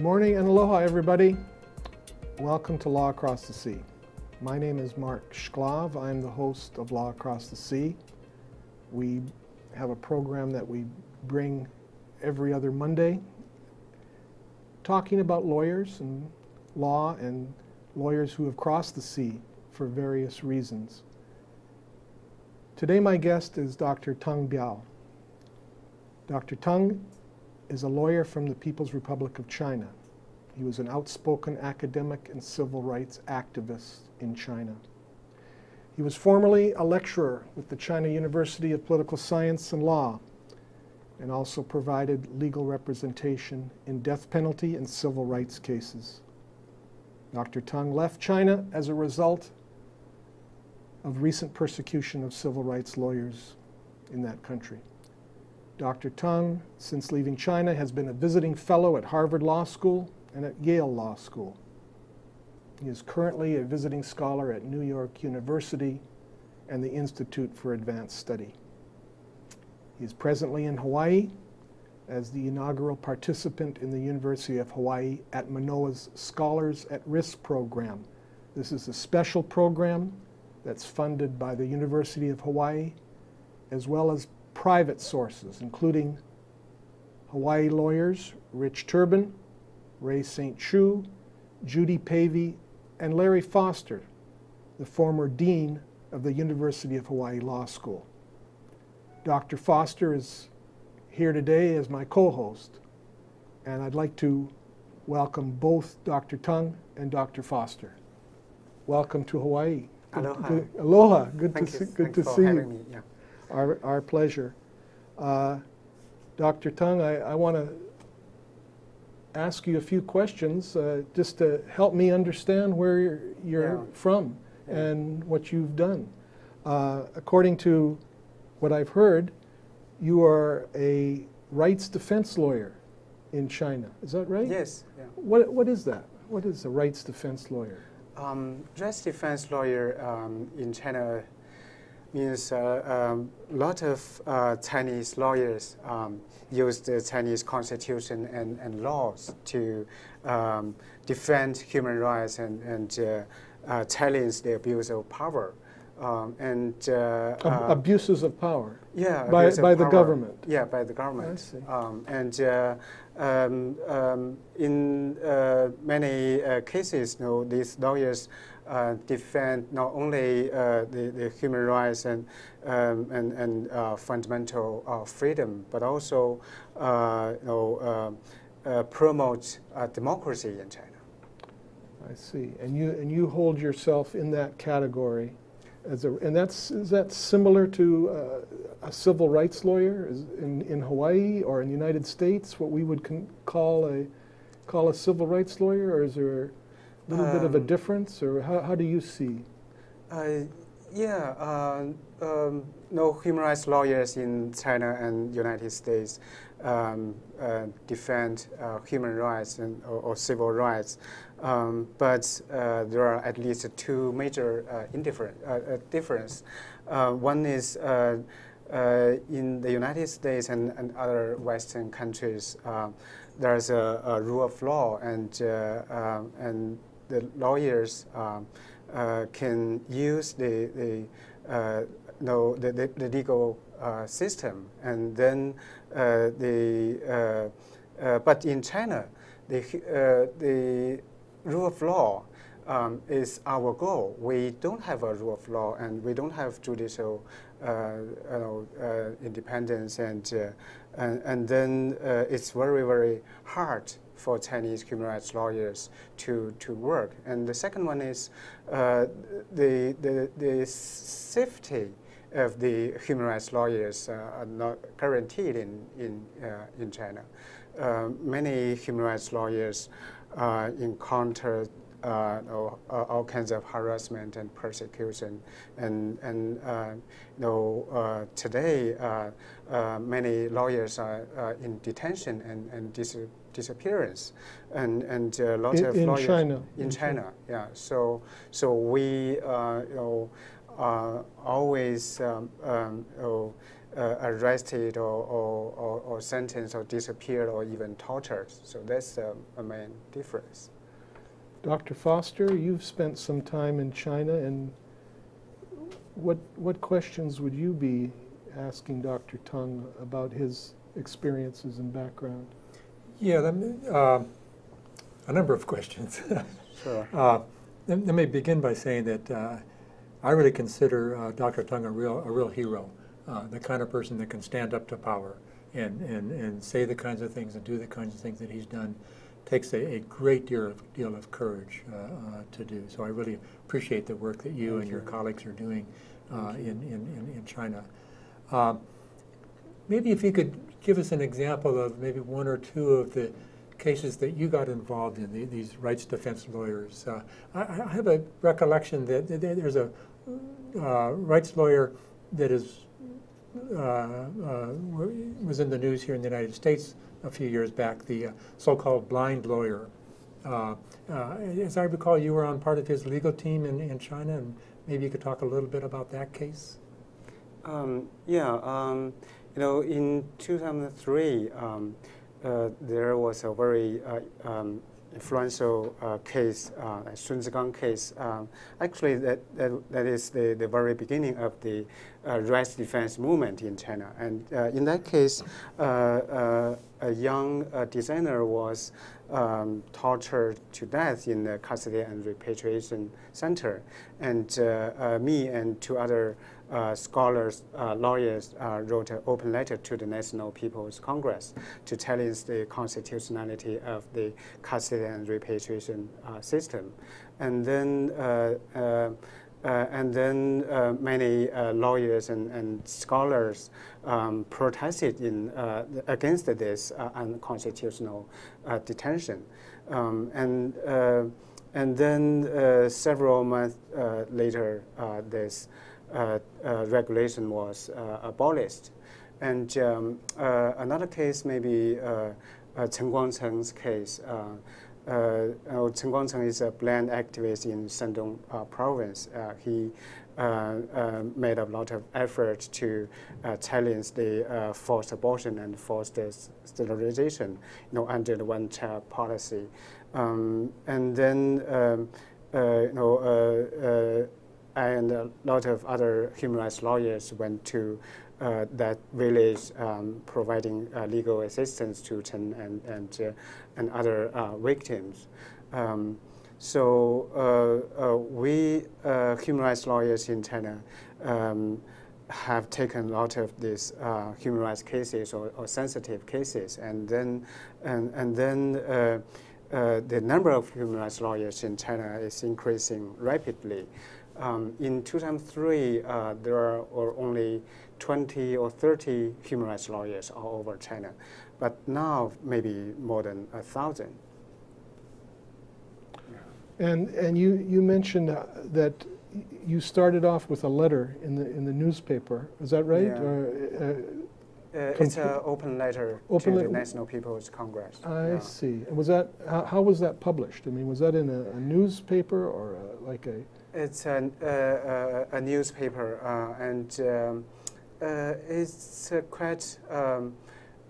Good morning and aloha, everybody. Welcome to Law Across the Sea. My name is Mark Shklov. I'm the host of Law Across the Sea. We have a program that we bring every other Monday talking about lawyers and law and lawyers who have crossed the sea for various reasons. Today my guest is Dr. Teng Biao. Dr. Teng is a lawyer from the People's Republic of China. He was an outspoken academic and civil rights activist in China. He was formerly a lecturer with the China University of Political Science and Law and also provided legal representation in death penalty and civil rights cases. Dr. Teng left China as a result of recent persecution of civil rights lawyers in that country. Dr. Teng, since leaving China, has been a visiting fellow at Harvard Law School and at Yale Law School. He is currently a visiting scholar at New York University and the Institute for Advanced Study. He is presently in Hawaii as the inaugural participant in the University of Hawaii at Manoa's Scholars at Risk program. This is a special program that's funded by the University of Hawaii as well as private sources, including Hawaii lawyers Rich Turbin, Ray St. Chu, Judy Pavey, and Larry Foster, the former dean of the University of Hawaii Law School. Dr. Foster is here today as my co-host, and I'd like to welcome both Dr. Teng and Dr. Foster. Welcome to Hawaii. Aloha. Good, aloha. Good Thank to you. see, good Thanks to for see you. Me. Yeah. Our, our pleasure. Uh, Dr. Teng, I, I want to ask you a few questions uh, just to help me understand where you're, you're Yeah. from Yeah. and what you've done. Uh, according to what I've heard, you are a rights defense lawyer in China. Is that right? Yes. Yeah. What, what is that? What is a rights defense lawyer? Um, rights defense lawyer um, in China means a uh, um, lot of uh, Chinese lawyers um, use the Chinese constitution and, and laws to um, defend human rights and, and uh, uh, challenge the abuse of power. Um, and uh, Ab- abuses of power. Yeah, By- by the power. government. Yeah, by the government. see. Um, and uh, um, um, in uh, many uh, cases, you know, these lawyers uh, defend not only uh, the, the human rights and um, and, and uh, fundamental uh, freedom, but also uh, you know, uh, uh, promote democracy in China. I see. And you and you hold yourself in that category as a and that's is that similar to a civil rights lawyer in in Hawaii or in the United States what we would call a call a civil rights lawyer or is there a little bit of a Um, difference or how, how do you see Uh, yeah, uh, um, no human rights lawyers in China and United States um, uh, defend uh, human rights and, or, or civil rights, um, but uh, there are at least two major uh, indifferent, difference. Uh, one is uh, uh, in the United States and, and other Western countries, uh, there's a, a rule of law, and uh, um, and the lawyers um, uh, can use the the uh, no the, the, the legal uh, system, and then uh, the uh, uh, but in China, the the rule of law um, is our goal. We don't have a rule of law, and we don't have judicial independence, and, and and then it's very very hard for Chinese human rights lawyers to, to work. And the second one is uh, the, the the safety of the human rights lawyers uh, are not guaranteed in in uh, in China. Uh, many human rights lawyers uh, encounter uh, all, all kinds of harassment and persecution, and and uh, you know uh, today many lawyers are in detention and and dis- disappearance, and and a lot In- of in lawyers China. in In China. China, yeah. So so we uh, you know uh, always um, um, oh, uh, arrested or, or, or, or, sentenced or disappeared or even tortured. So that's um, a main difference. Dr. Foster, you've spent some time in China, and what, what questions would you be asking Dr. Teng about his experiences and background? Yeah, uh, a number of questions. sure. Uh, let, let, me begin by saying that uh, I really consider uh, Dr. Teng a real, a real hero, uh, the kind of person that can stand up to power and, and, and say the kinds of things and do the kinds of things that he's done takes a, a great deal of, deal of courage uh, uh, to do. So I really appreciate the work that you Thank and you. your colleagues are doing uh, in, in, in, China. Maybe if you could give us an example of maybe one or two of the cases that you got involved in, the, these rights defense lawyers. Uh, I, I, have a recollection that, there's a uh, rights lawyer that is uh, uh, was in the news here in the United States a few years back, the uh, so-called blind lawyer. Uh, as I recall, you were on part of his legal team in, in China, and maybe you could talk a little bit about that case. Um, yeah, um, you know, in 2003, um, uh, there was a very uh, um, influential uh, case, uh, Sun Zhigang case. Um, actually, that, that, that is the, the very beginning of the uh, rights defense movement in China. And uh, in that case, uh, uh, a young designer was um, tortured to death in the custody and repatriation center. And me and two other uh, scholars, uh, lawyers uh, wrote an open letter to the National People's Congress to challenge the constitutionality of the custody and repatriation uh, system. And then uh, uh, and then uh, many uh, lawyers and, and scholars um, protested in, against this unconstitutional detention. Um, and, and then several months later, this regulation was uh, abolished. And um, another case may be Chen Guangcheng's case. Uh, Chen Guangcheng is a blind activist in Shandong uh, province. Uh, he made a lot of effort to challenge the forced abortion and forced sterilization, you know, under the one-child policy. Um, and then, um, you know, and a lot of other human rights lawyers went to uh, that village um, providing uh, legal assistance to Chen and, and, uh, and other uh, victims. Um, so uh, uh, we human rights lawyers in China um, have taken a lot of these human rights cases or, or, sensitive cases, and then and, and then the number of human rights lawyers in China is increasing rapidly. Um, in 2003, uh, there were only 20 or 30 human rights lawyers all over China, but now maybe more than a thousand. And and you you mentioned uh, that you started off with a letter in the in the newspaper. Is that right? Yeah. Or, uh, uh, it's an open letter open to the National People's Congress. I yeah. see. And was that how, how, was that published? I mean, was that in a, a newspaper or a, like a it's a, uh, a newspaper, uh, and um, uh, it's quite um,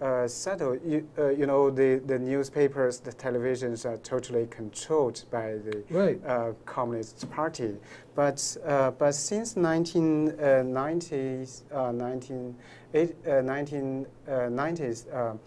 uh, subtle. You, uh, you, know, the, the newspapers, the televisions are totally controlled by the right. uh, Communist Party. But, but since 1990s, 19, 1990s,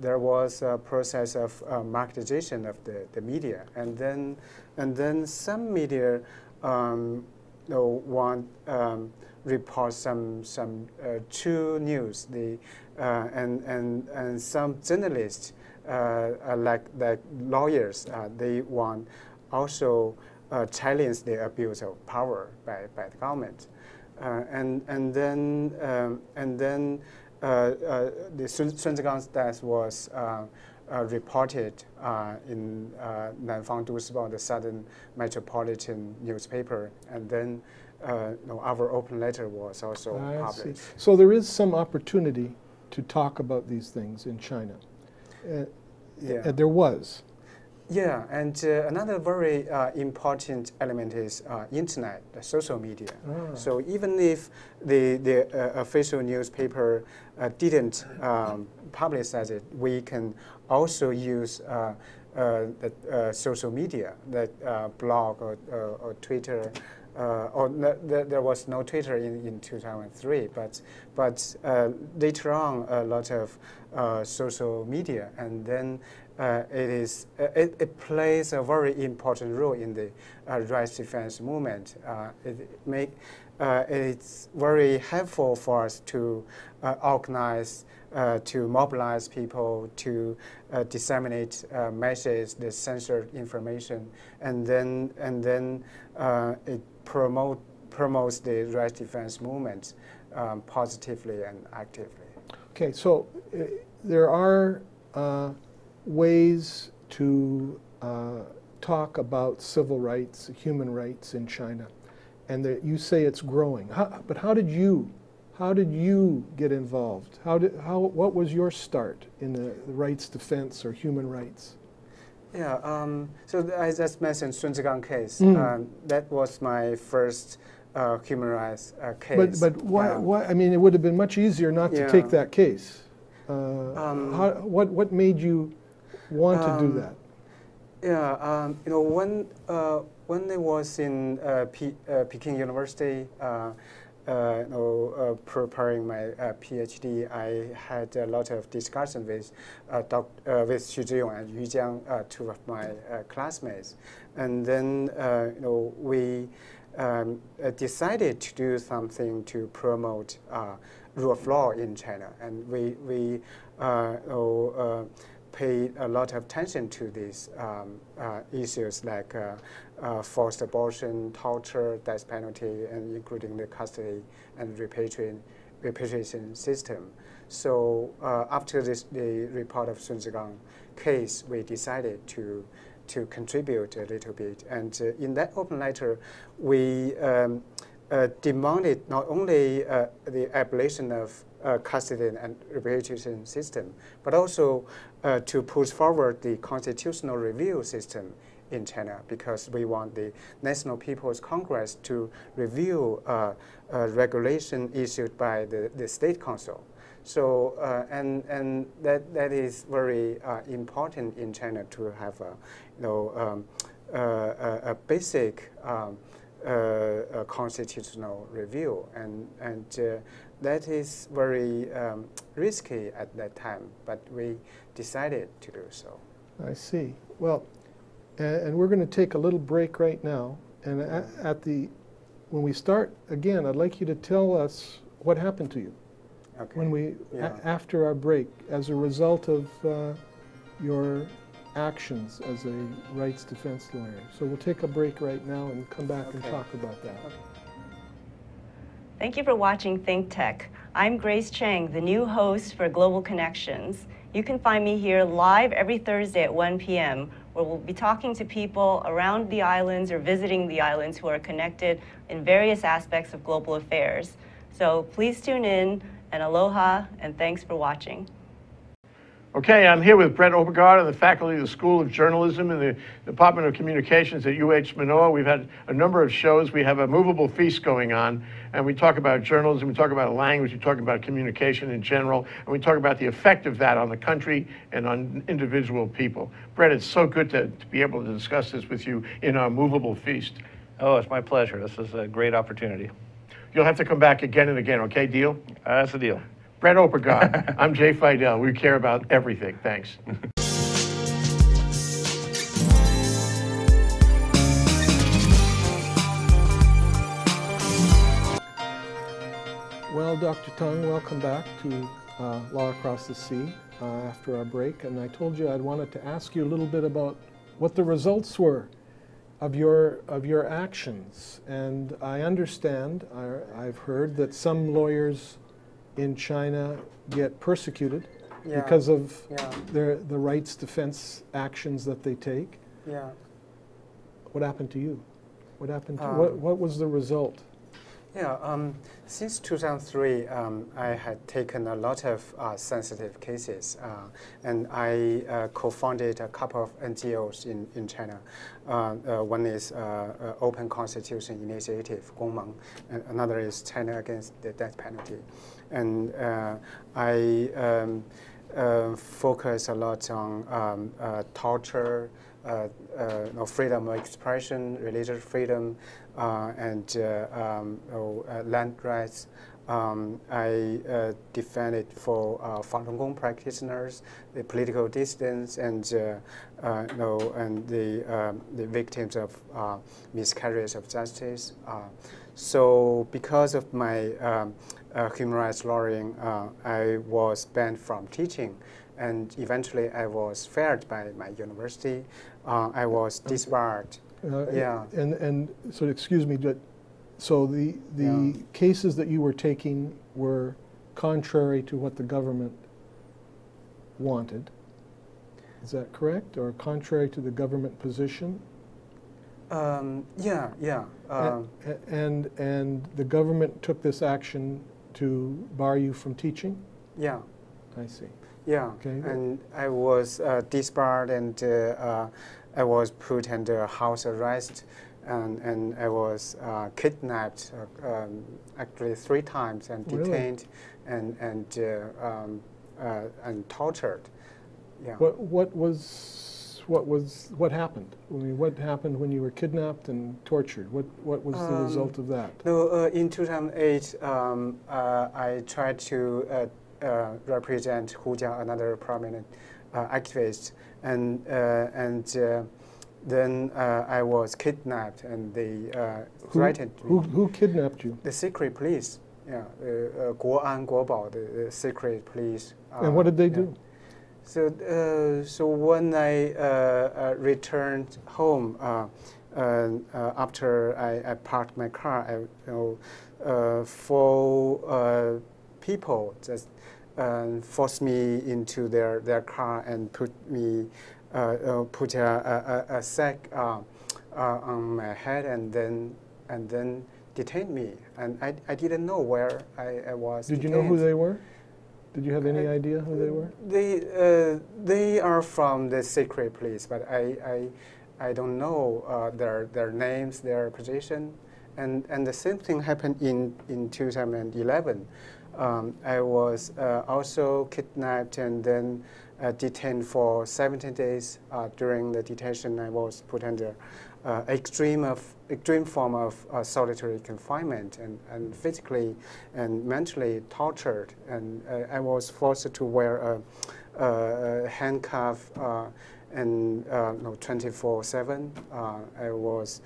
there was a process of marketization of the, the media. And then and then some media um, want um, report some some uh, true news. The uh, and and and some journalists uh, like like lawyers uh, they want also uh, challenge the abuse of power by, by the government. Uh, and and then um, and then the Sun Zhigang's death was uh, reported uh, in uh, Nanfang Dushi Bao, the Southern Metropolitan newspaper, and then uh, know, our open letter was also I published. See. So there is some opportunity to talk about these things in China. Uh, yeah. there was. Yeah, and uh, another very uh, important element is uh, internet, the social media. Ah. So even if the, the uh, official newspaper uh, didn't um, publicize it, we can also use uh, uh, the, uh, social media, uh, blog or, uh, or Twitter. Uh, or there was no Twitter in, in 2003, but but uh, later on a lot of uh, social media, and then uh, it is uh, it, it plays a very important role in the uh, rights defense movement. Uh, it make uh, it's very helpful for us to uh, organize, to mobilize people, to disseminate messages, the censored information, and then and then it promote promotes the rights defense movement um, positively and actively. Okay, so there are ways to uh, talk about civil rights, human rights in China, and that you say it's growing. How, but how did you, how did you get involved? How did, how, what was your start in the, the rights defense or human rights? Yeah, um, so I just mentioned Sun Zhigang case. Mm. Um, that was my first uh, human rights uh, case. But, but why, Yeah. why, I mean, it would have been much easier not to take that case. Uh, Um, how, what, what made you want to do Um, that? Yeah, um, you know, when uh, when I was in uh, P, uh, Peking University, uh, uh, you know, uh, preparing my uh, PhD, I had a lot of discussion with uh, doc, uh, with Xu Zhiyong and Yu Jiang, uh, two of my uh, classmates, and then uh, you know we um, uh, decided to do something to promote uh, rule of law in China, and we we uh, you know, uh, paid a lot of attention to these um, uh, issues like uh, uh, forced abortion, torture, death penalty, and including the custody and repatriation, repatriation system. So uh, after this, the report of Sun Zhigang case, we decided to to contribute a little bit. And uh, in that open letter, we um, demanded not only uh, the abolition of uh, custody and repatriation system, but also uh, to push forward the constitutional review system in China because we want the National People's Congress to review uh, uh, regulation issued by the, the State Council. So uh, and and that that is very uh, important in China to have a you know um, uh, a, a basic um, uh, a constitutional review and and uh, that is very um, risky at that time, but we decided to do so. I see. Well, and, and we're going to take a little break right now. And at, at the, when we start again, I'd like you to tell us what happened to you Okay. when we, Yeah. after our break, as a result of uh, your actions as a rights defense lawyer. So we'll take a break right now and come back and talk about that. Thank you for watching Think Tech. I'm Grace Chang, the new host for Global Connections. You can find me here live every Thursday at 1 p.m., where we'll be talking to people around the islands or visiting the islands who are connected in various aspects of global affairs. So please tune in, and aloha, and thanks for watching. Okay, I'm here with Brett Oppegaard of the faculty of the School of Journalism in the Department of Communications at UH Manoa. We've had a number of shows. We have a movable feast going on, and we talk about journalism, we talk about language, we talk about communication in general, and we talk about the effect of that on the country and on individual people. Brett, it's so good to, to be able to discuss this with you in our movable feast. Oh, it's my pleasure. This is a great opportunity. You'll have to come back again and again, okay? Deal? Uh, that's the deal. Brett Oppegaard. I'm Jay Fidel. We care about everything. Thanks. Well, Dr. Teng, welcome back to uh, Law Across the Sea uh, after our break. And I told you I'd wanted to ask you a little bit about what the results were of your of your actions. And I understand, I, I've heard that some lawyers in China get persecuted Yeah. because of Yeah. their the rights defense actions that they take. Yeah. What happened to you? What happened to what, Um, what was the result? Yeah, um, since 2003, um, I had taken a lot of uh, sensitive cases, uh, and I uh, co-founded a couple of NGOs in, in China. Uh, uh, one is uh, Open Constitution Initiative, Gongmeng, and another is China Against the Death Penalty. And I um, focus a lot on um, torture, no, freedom of expression, religious freedom, and um, no, land rights. Um, I uh, defended for uh, Falun Gong practitioners, the political dissidents, and uh, uh, no, and the um, the victims of uh, miscarriage of justice. so, because of my um, human rights lawyering, I was banned from teaching and eventually I was fired by my university. Uh, I was disbarred. Uh, yeah. And, and so, excuse me, but so the, the yeah. cases that you were taking were contrary to what the government wanted. Is that correct? Or contrary to the government position? Um, yeah, yeah. Uh, and, and, and the government took this action to bar you from teaching? Yeah. I see. Yeah, okay. and I was uh, disbarred and uh, uh, I was put under house arrest and, and I was uh, kidnapped uh, um, actually three times and detained really? and, and, uh, um, and tortured. Yeah. What, what was what was what happened? I mean, what happened when you were kidnapped and tortured? What what was um, the result of that? No, uh, in 2008, um, uh, I tried to uh, uh, represent Hu Jia, another prominent uh, activist, and uh, and uh, then uh, I was kidnapped, and they uh, who, threatened who, me. Who kidnapped you? The secret police. Yeah, uh, Guoan Guobao, the, the secret police. and what did they do? So, uh, so when I uh, returned home after I, I, parked my car, I, you know, four people just uh, forced me into their, their car and put me uh, uh put a, a, a sack uh, uh, on my head and then and then detained me and I, I didn't know where I, I was. Did detained. you know who they were? Did you have any idea who they were? They they are from the secret police, but I I, I don't know their their names, their position, and and the same thing happened in in 2011 um, I was uh, also kidnapped and then uh, detained for 17 days. Uh, during the detention, I was put under uh, extreme of extreme form of uh, solitary confinement and, and physically and mentally tortured. And uh, I was forced to wear a, a handcuff and no 24/7. I was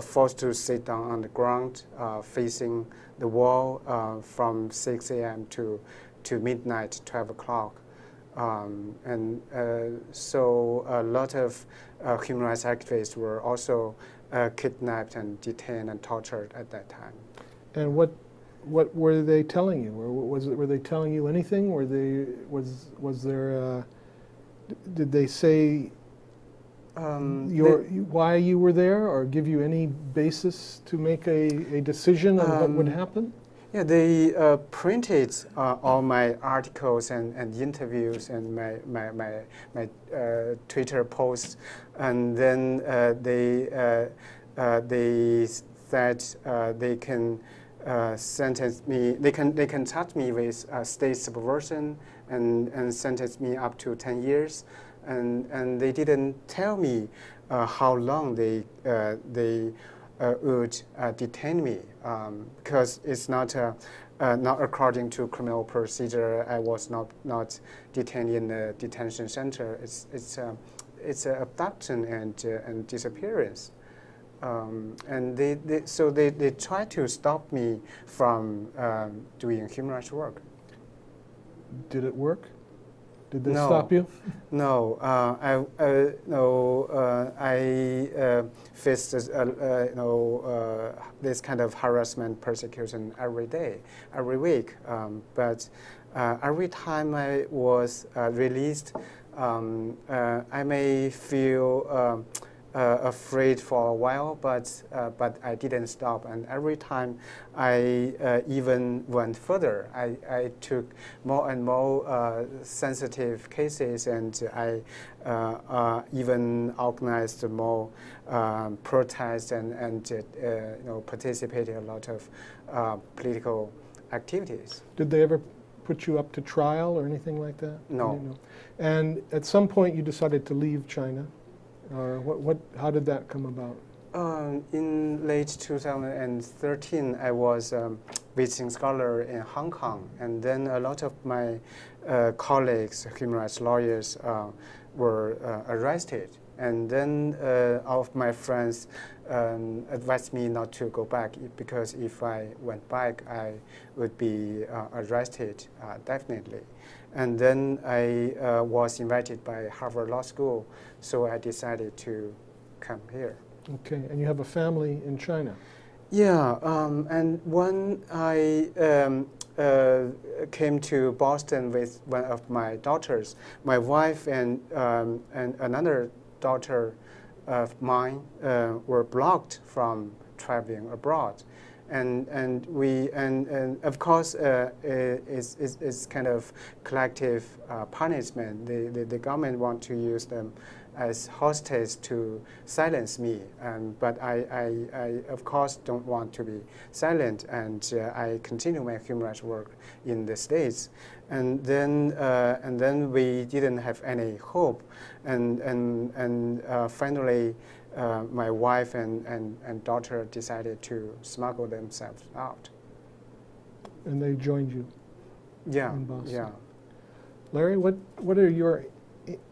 forced to sit down on the ground facing the wall uh, from 6 a.m. to, to midnight, 12 o'clock. Um, and uh, so a lot of uh, human rights activists were also uh, kidnapped and detained and tortured at that time. And what, what were they telling you? Or was were they telling you anything? Were they, was, was there, uh, did they say um, your, they, why you were there or give you any basis to make a, a decision on um, what would um, happen? Yeah, they uh, printed uh, all my articles and, and interviews and my, my, my, my uh, Twitter posts. And then uh, they, uh, uh, they said they can sentence me, they can, they can charge me with state subversion and, and sentence me up to 10 years and, and they didn't tell me uh, how long they, uh, they uh, would uh, detain me um, because it's not, uh, uh, not according to criminal procedure. I was not, not detained in a detention center. It's, it's, it's abduction and, and disappearance. Um, and they, they, so they, they try to stop me from um, doing human rights work. Did it work? Did this no, stop you? No, uh, I uh, no, uh, I uh, faced uh, uh, you know this kind of harassment, persecution every day, every week. Um, but every time I was released, um, I may feel. Uh, afraid for a while, but uh, but I didn't stop. And every time I uh, even went further, I, I took more and more uh, sensitive cases, and I uh, uh, even organized more um, protests and and you know participated in a lot of political activities. Did they ever put you up to trial or anything like that? No. And at some point, you decided to leave China. Or what, what, how did that come about? Um, in late 2013, I was um, visiting scholar in Hong Kong, and then a lot of my uh, colleagues, human rights lawyers, uh, were uh, arrested. And then uh, all of my friends um, advised me not to go back because if I went back, I would be uh, arrested uh, definitely. And then I uh, was invited by Harvard Law School, so I decided to come here. Okay, and you have a family in China? Yeah, um, and when I um, uh, came to Boston with one of my daughters, my wife and, um, and another daughter of mine uh, were blocked from traveling abroad and and we and, and of course uh, it's, it's, it's kind of collective uh, punishment. The, the, the government want to use them as hostage to silence me, and but I, I, I of course don't want to be silent, and uh, I continue my human rights work in the states, and then uh, and then we didn't have any hope, and and and uh, finally uh, my wife and, and, and daughter decided to smuggle themselves out. And they joined you? Yeah, in Boston. yeah. Larry, what, what are your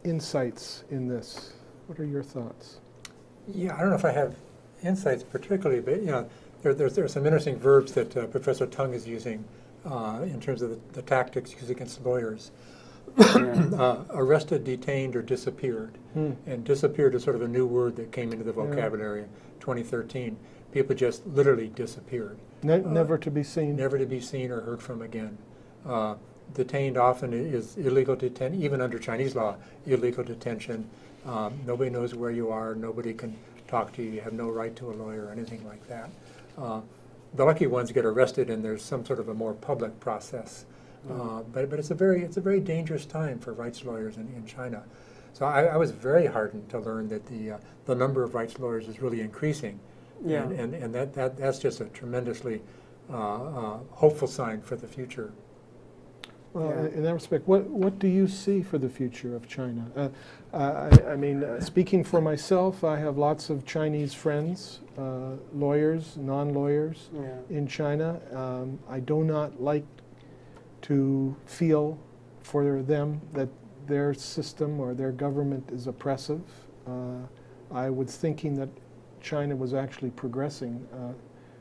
insights in this? What are your thoughts? Yeah, I don't know if I have insights particularly, but you know, there, there's, there are some interesting verbs that uh, Professor Teng is using uh, in terms of the, the, tactics used against lawyers. Uh, arrested, detained, or disappeared. Hmm. And disappeared is sort of a new word that came into the vocabulary in 2013. People just literally disappeared. Ne uh, never to be seen. Never to be seen or heard from again. Uh, detained often is illegal detention, even under Chinese law, illegal detention. Um, nobody knows where you are. Nobody can talk to you. You have no right to a lawyer or anything like that. Uh, the lucky ones get arrested, and there's some sort of a more public process. Uh, but, but it's a very it's a very dangerous time for rights lawyers in, in China. So I, I was very heartened to learn that the uh, the number of rights lawyers is really increasing. Yeah. And, and, and that, that that's just a tremendously uh, uh hopeful sign for the future. Well, yeah. in that respect, what what do you see for the future of China? Uh, I, I, mean, speaking for myself, I have lots of Chinese friends, lawyers, non-lawyers yeah. in China. Um, I do not like to feel for them that their system or their government is oppressive. Uh, I was thinking that China was actually progressing, uh,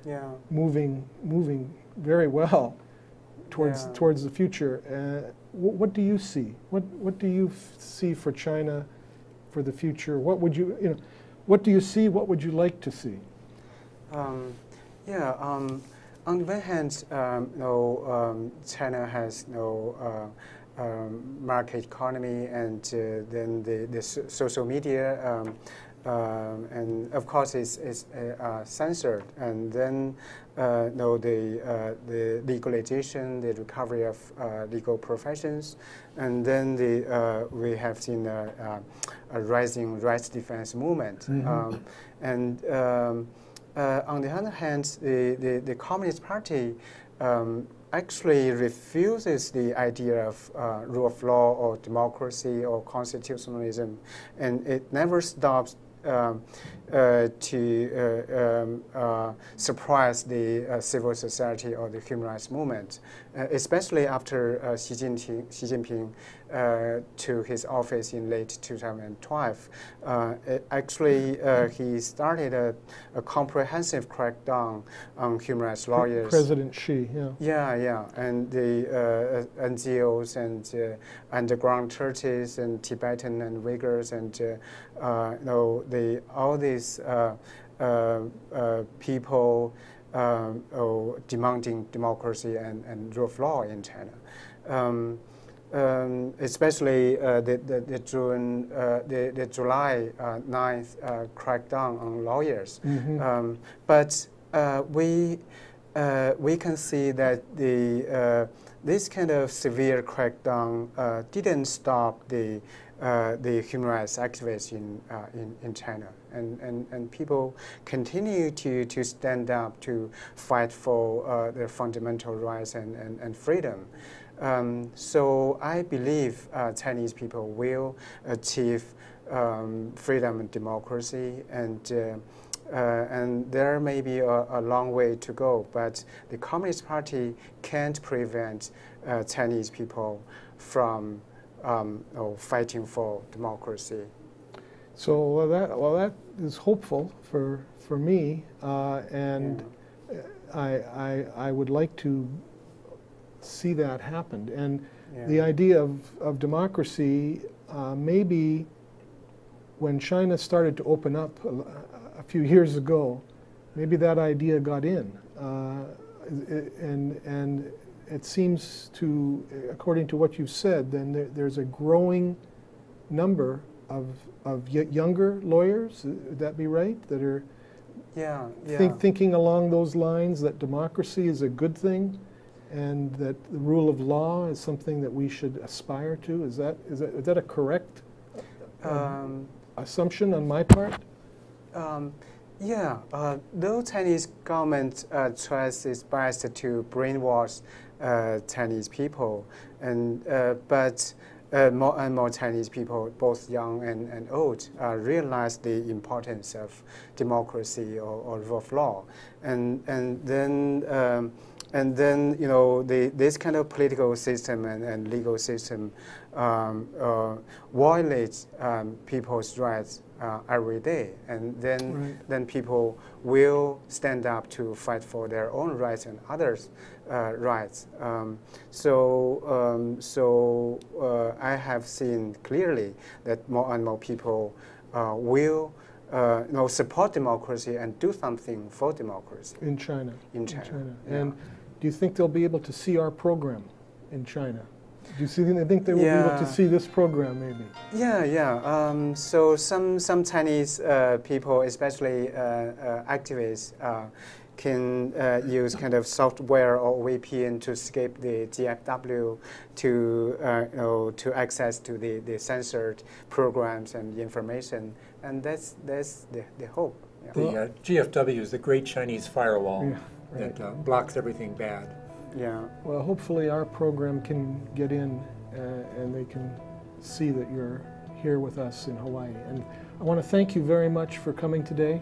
yeah. moving, moving very well towards yeah. towards the future. Uh, what do you see? What what do you see for China for the future? What would you you know? What do you see? What would you like to see? Um, yeah. Um, on the one hand, um, you know, um, China has you know, uh, um, market economy and uh, then the, the so social media um, um, and of course it's, it's uh, uh censored and then uh, no, the, uh, the legalization, the recovery of uh, legal professions, and then the, uh, we have seen a, a, rising rights defense movement. Mm -hmm. um, and um, on the other hand, the, the, the Communist Party um, actually refuses the idea of uh, rule of law or democracy or constitutionalism, and it never stops um, uh, to uh, um, uh, suppress the civil society or the human rights movement, especially after Xi Jinping, Xi Jinping to his office in late 2012. actually, he started a, a, comprehensive crackdown on human rights lawyers. President Xi, yeah. Yeah, yeah, and the NGOs and underground churches and Tibetan and Uyghurs and uh, you know the all these uh, uh, uh, people um, oh, demanding democracy and, and rule of law in China. Um, um, especially uh, the, the, the, June, uh, the, the July uh, 9th uh, crackdown on lawyers. Mhm. Um, but uh, we, uh, we can see that the, uh, this kind of severe crackdown uh, didn't stop the, uh, the human rights activists in, uh, in, in China. And, and, and people continue to, to stand up to fight for uh, their fundamental rights and, and, and freedom. Um, so I believe uh, Chinese people will achieve um, freedom and democracy, and uh, and there may be a, a, long way to go. But the Communist Party can't prevent uh, Chinese people from um, oh, fighting for democracy. So well, that well that is hopeful for for me, uh, and Yeah. I, I I would like to see that happen. And Yeah. the idea of of democracy uh, maybe when China started to open up few years ago, maybe that idea got in, uh, and and it seems to, according to what you've said, then there, there's a growing number of of younger lawyers. Would that be right? That are yeah, yeah. think, thinking along those lines that democracy is a good thing, and that the rule of law is something that we should aspire to. Is that is that, is that a correct Um, assumption on my part? Um, yeah, uh, though Chinese government uh, tries its best to brainwash uh, Chinese people, and uh, but uh, more and more Chinese people, both young and, and old, uh, realize the importance of democracy or, or rule of law, and and then. Um, and then, you know, the, this kind of political system and, and legal system um, uh, violates um, people's rights uh, every day. And then, Right. then people will stand up to fight for their own rights and others' uh, rights. Um, so, um, so uh, I have seen clearly that more and more people uh, will. Uh, you know, support democracy and do something for democracy In China. in China. yeah. And do you think they'll be able to see our program in China? Do you see, I think they will be able to see this program maybe? Yeah, yeah. Um, so some some Chinese uh, people, especially uh, uh, activists, uh, can uh, use kind of software or VPN to escape the GFW to uh, you know to access to the, the censored programs and information, and that's that's the, the hope. Yeah. The uh, GFW is the Great Chinese Firewall Yeah, right. that uh, blocks everything bad. yeah. Well, hopefully our program can get in uh, and they can see that you're here with us in Hawaii. And I want to thank you very much for coming today.